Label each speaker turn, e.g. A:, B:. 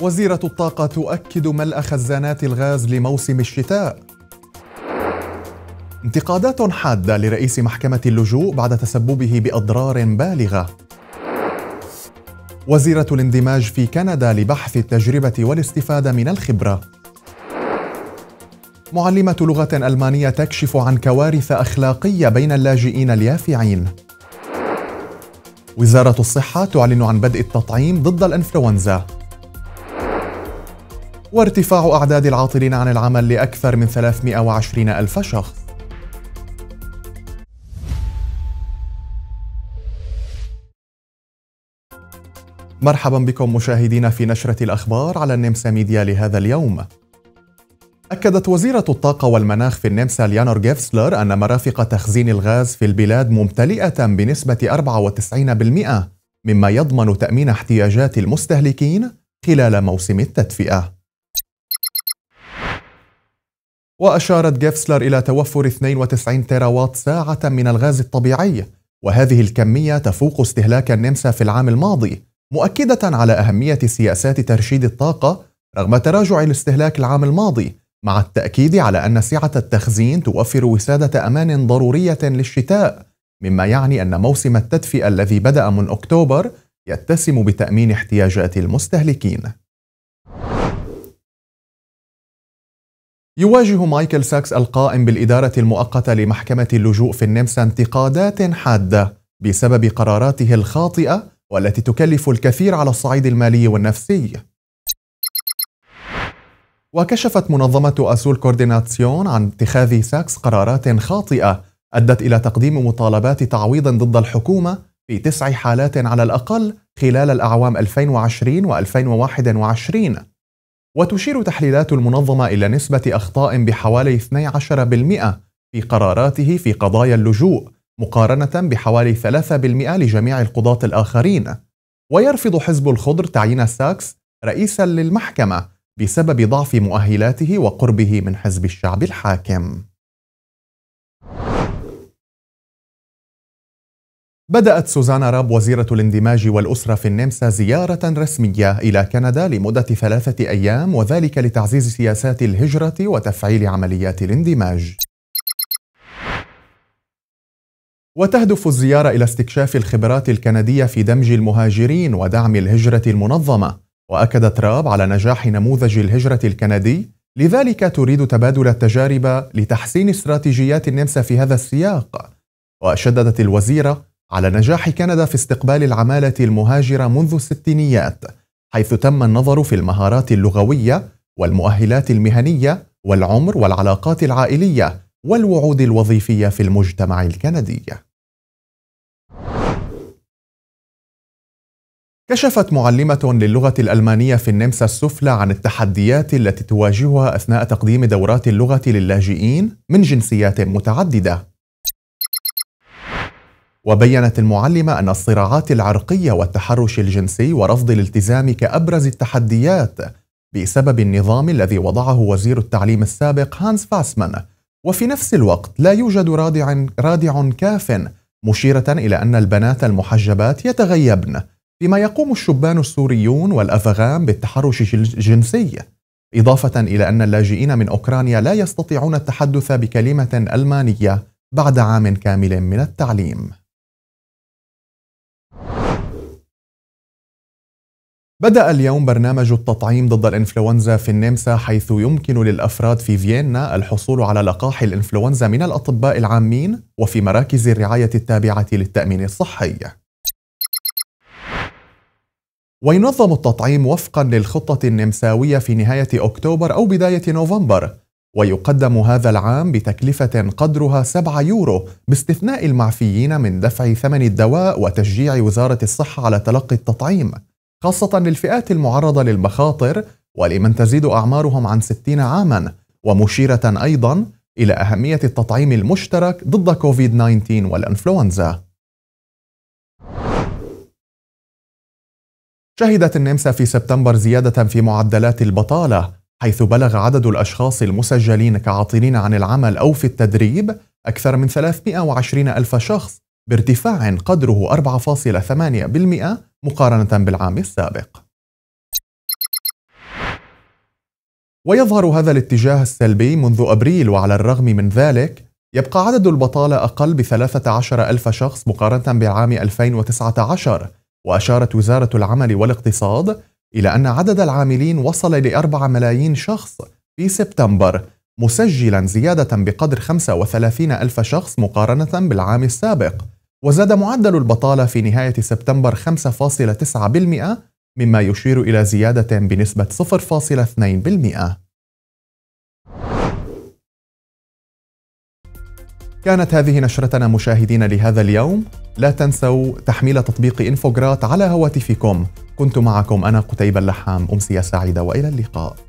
A: وزيرة الطاقة تؤكد ملء خزانات الغاز لموسم الشتاء. انتقادات حادة لرئيس محكمة اللجوء بعد تسببه بأضرار بالغة. وزيرة الاندماج في كندا لبحث التجربة والاستفادة من الخبرة. معلمة لغة ألمانية تكشف عن كوارث أخلاقية بين اللاجئين اليافعين. وزارة الصحة تعلن عن بدء التطعيم ضد الإنفلونزا. وارتفاع أعداد العاطلين عن العمل لأكثر من 320 ألف شخص. مرحبا بكم مشاهدينا في نشرة الأخبار على النمسا ميديا لهذا اليوم. أكدت وزيرة الطاقة والمناخ في النمسا ليانور جيفسلر أن مرافق تخزين الغاز في البلاد ممتلئة بنسبة 94% مما يضمن تأمين احتياجات المستهلكين خلال موسم التدفئة. وأشارت جيفسلر إلى توفر 92 تيراوات ساعة من الغاز الطبيعي. وهذه الكمية تفوق استهلاك النمسا في العام الماضي مؤكدة على أهمية سياسات ترشيد الطاقة رغم تراجع الاستهلاك العام الماضي مع التأكيد على أن سعة التخزين توفر وسادة أمان ضرورية للشتاء مما يعني أن موسم التدفئة الذي بدأ من أكتوبر يتسم بتأمين احتياجات المستهلكين. يواجه مايكل ساكس القائم بالإدارة المؤقتة لمحكمة اللجوء في النمسا انتقادات حادة بسبب قراراته الخاطئة والتي تكلف الكثير على الصعيد المالي والنفسي. وكشفت منظمة Asylkoordination عن اتخاذ ساكس قرارات خاطئة أدت إلى تقديم مطالبات تعويض ضد الحكومة في تسع حالات على الأقل خلال الأعوام 2020 و 2021 وتشير تحليلات المنظمة إلى نسبة أخطاء بحوالي 12% في قراراته في قضايا اللجوء مقارنة بحوالي 3% لجميع القضاة الآخرين. ويرفض حزب الخضر تعيين ساكس رئيسا للمحكمة بسبب ضعف مؤهلاته وقربه من حزب الشعب الحاكم. بدأت سوزانا راب وزيرة الاندماج والأسرة في النمسا زيارة رسمية إلى كندا لمدة ثلاثة أيام وذلك لتعزيز سياسات الهجرة وتفعيل عمليات الاندماج. وتهدف الزيارة إلى استكشاف الخبرات الكندية في دمج المهاجرين ودعم الهجرة المنظمة، وأكدت راب على نجاح نموذج الهجرة الكندي، لذلك تريد تبادل التجارب لتحسين استراتيجيات النمسا في هذا السياق. وشددت الوزيرة على نجاح كندا في استقبال العمالة المهاجرة منذ الستينيات حيث تم النظر في المهارات اللغوية والمؤهلات المهنية والعمر والعلاقات العائلية والوعود الوظيفية في المجتمع الكندي. كشفت معلمة للغة الألمانية في النمسا السفلى عن التحديات التي تواجهها أثناء تقديم دورات اللغة للاجئين من جنسيات متعددة وبينت المعلمة أن الصراعات العرقية والتحرش الجنسي ورفض الالتزام كأبرز التحديات بسبب النظام الذي وضعه وزير التعليم السابق هانس فاسمان. وفي نفس الوقت لا يوجد رادع, رادع كاف مشيرة إلى أن البنات المحجبات يتغيبن بما يقوم الشبان السوريون والأفغان بالتحرش الجنسي. إضافة إلى أن اللاجئين من أوكرانيا لا يستطيعون التحدث بكلمة ألمانية بعد عام كامل من التعليم. بدأ اليوم برنامج التطعيم ضد الإنفلونزا في النمسا حيث يمكن للأفراد في فيينا الحصول على لقاح الإنفلونزا من الأطباء العامين وفي مراكز الرعاية التابعة للتأمين الصحي. وينظم التطعيم وفقا للخطة النمساوية في نهاية أكتوبر أو بداية نوفمبر ويقدم هذا العام بتكلفة قدرها 7 يورو باستثناء المعفيين من دفع ثمن الدواء وتشجيع وزارة الصحة على تلقي التطعيم خاصة للفئات المعرضة للمخاطر ولمن تزيد أعمارهم عن 60 عاما ومشيرة أيضا إلى أهمية التطعيم المشترك ضد كوفيد 19 والإنفلونزا. شهدت النمسا في سبتمبر زيادة في معدلات البطالة حيث بلغ عدد الأشخاص المسجلين كعاطلين عن العمل أو في التدريب أكثر من 320 ألف شخص بارتفاع قدره 4.8% مقارنة بالعام السابق. ويظهر هذا الاتجاه السلبي منذ أبريل وعلى الرغم من ذلك يبقى عدد البطالة أقل بثلاثة عشر ألف شخص مقارنة بعام 2019 وأشارت وزارة العمل والاقتصاد إلى أن عدد العاملين وصل لأربعة ملايين شخص في سبتمبر مسجلا زيادة بقدر 35 ألف شخص مقارنة بالعام السابق وزاد معدل البطالة في نهاية سبتمبر 5.9% مما يشير إلى زيادة بنسبة 0.2%. كانت هذه نشرتنا مشاهدين لهذا اليوم. لا تنسوا تحميل تطبيق انفوجرات على هواتفكم. كنت معكم أنا قتيبة اللحام أمسية سعيدة وإلى اللقاء.